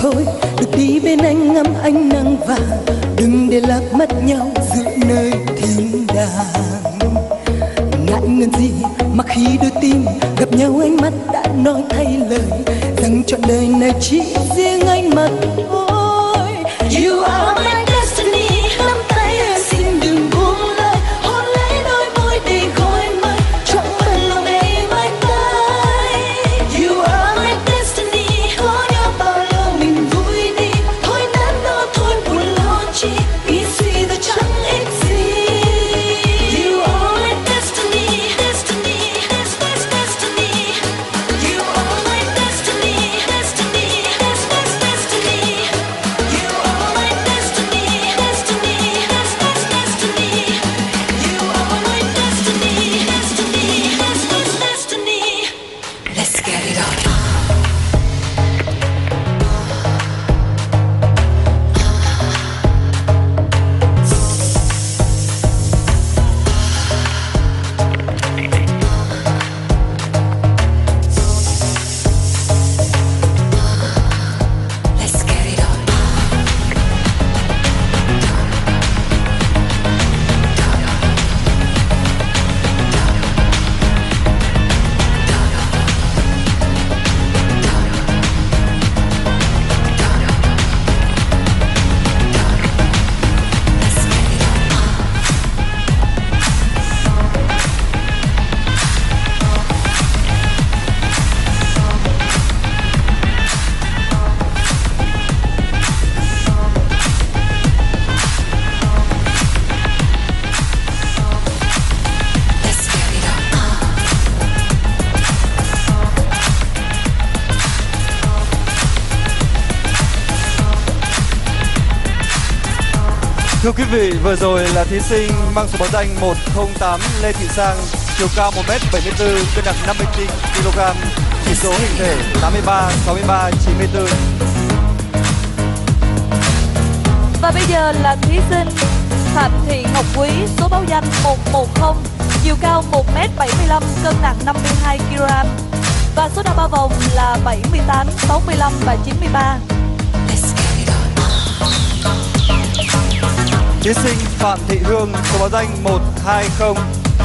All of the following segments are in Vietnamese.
thôi. Được đi bên anh ngắm ánh nắng vàng. Đừng để lạc mất nhau giữa nơi thiên đàng. Ngại ngần gì mà khi đôi tim gặp nhau ánh mắt đã nói thay lời. Rằng trọn đời này chỉ riêng anh mà thôi. You are my Thưa quý vị, vừa rồi là thí sinh mang số báo danh 108 Lê Thị Sang, chiều cao 1m74, cân nặng 59 kg, chỉ số hình thể 83, 63, 94. Và bây giờ là thí sinh Phạm Thị Ngọc Quý, số báo danh 110, chiều cao 1m75, cân nặng 52 kg. Và số đo ba vòng là 78, 65 và 93. Let's get it on. Thí sinh Phạm Thị Hương, số báo danh 120,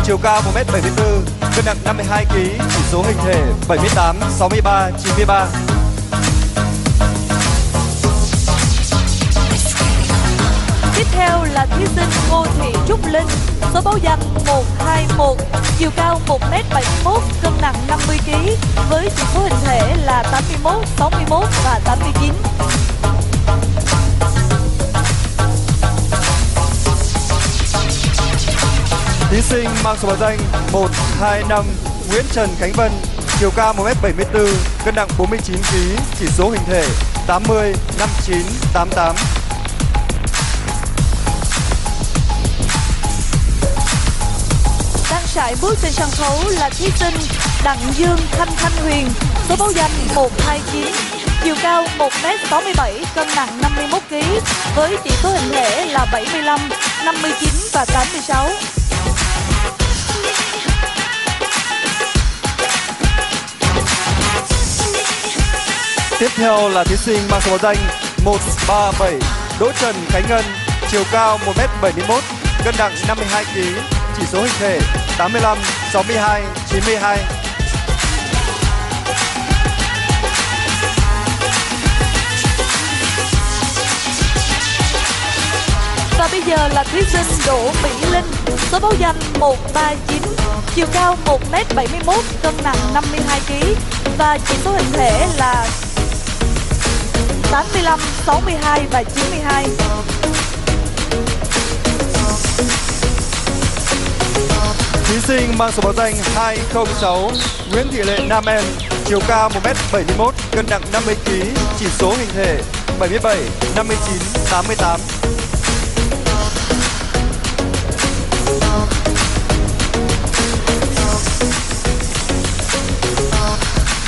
chiều cao 1m74, cân nặng 52 kg, chỉ số hình thể 78, 63, 93. Tiếp theo là thí sinh Ngô Thị Trúc Linh, số báo danh 121, chiều cao 1m71, cân nặng 50 kg, với chỉ số hình thể là 81, 61 và 89. Thí sinh mang số báo danh 125 Nguyễn Trần Khánh Vân, chiều cao 1m74, cân nặng 49 kg, chỉ số hình thể 80, 59, 88. Đang sải bước trên sân khấu là thí sinh Đặng Dương Thanh Thanh Huyền, số báo danh 129, chiều cao 1m67, cân nặng 51 kg, với chỉ số hình thể là 75, 59 và 86. Tiếp theo là thí sinh mang số báo danh 137 Đỗ Trần Khánh Ngân, chiều cao 1m71, cân nặng 52 kg, chỉ số hình thể 85, 62, 92. Và bây giờ là thí sinh Đỗ Mỹ Linh, số báo danh 139, chiều cao 1m71, cân nặng 52 kg và chỉ số hình thể là 85, 62 và 92. Thí sinh mang số báo danh 206 Nguyễn Thị Lệ Nam Em, chiều cao 1m71, cân nặng 50 kg, chỉ số hình thể 77, 59, 88.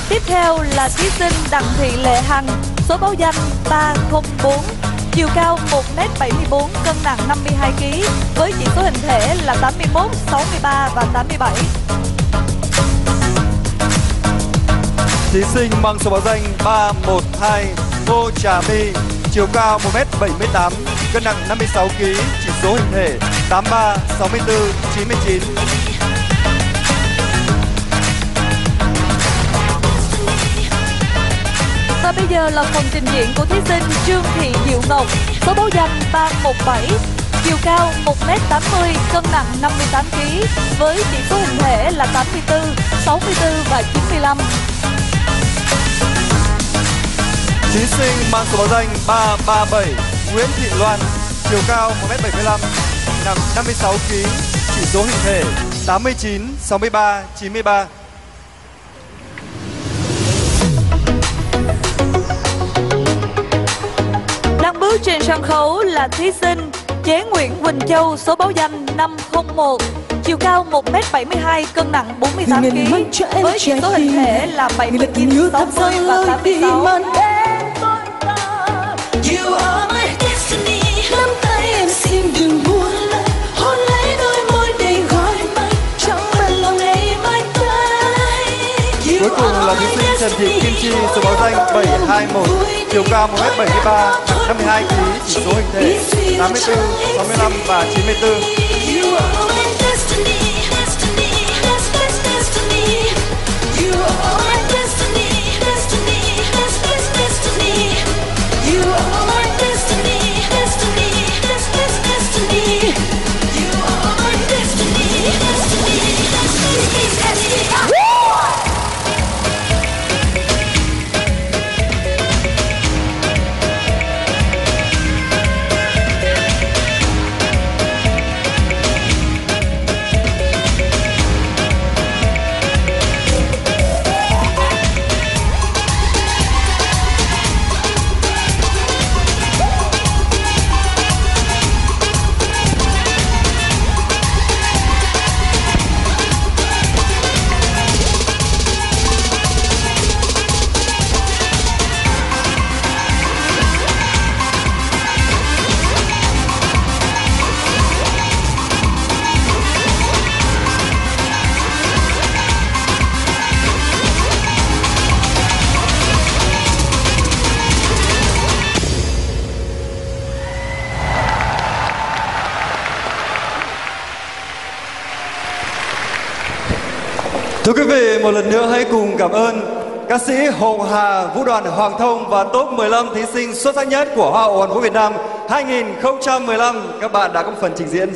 Tiếp theo là thí sinh Đặng Thị Lệ Hằng, số báo danh 304, chiều cao 1m74, cân nặng 52 kg, với chỉ số hình thể là 81, 63 và 87. Thí sinh mang số báo danh 312 Ngô Trà My, chiều cao 1m78, cân nặng 56kg, chỉ số hình thể 83, 64, 99. Bây giờ là phần trình diễn của thí sinh Trương Thị Diệu Ngọc, số báo danh 317, chiều cao 1m80, cân nặng 58kg, với chỉ số hình thể là 84, 64 và 95. Thí sinh mang số báo danh 337 Nguyễn Thị Loan, chiều cao 1m75, nặng 56kg, chỉ số hình thể 89, 63, 93. Bước trên sân khấu là thí sinh Chế Nguyễn Quỳnh Châu, số báo danh 501, chiều cao 1m72, cân nặng 48kg, với chỉ số hình thể là 79, 60 và 86. You are my destiny Nắm tay em xin đừng buồn lời Hôn lấy đôi môi đầy gọi mây Trong bên lòng ngày mai tới Cuối cùng là thí sinh Trần Thị Kim Chi, số báo danh 721, chiều cao 1m73, nặng 52kg, chỉ số hình thể 84, 65 và 94. Thưa quý vị, một lần nữa hãy cùng cảm ơn ca sĩ Hồng Hà, Vũ đoàn Hoàng Thông và top 15 thí sinh xuất sắc nhất của Hoa hậu hoàn vũ Việt Nam 2015. Các bạn đã có một phần trình diễn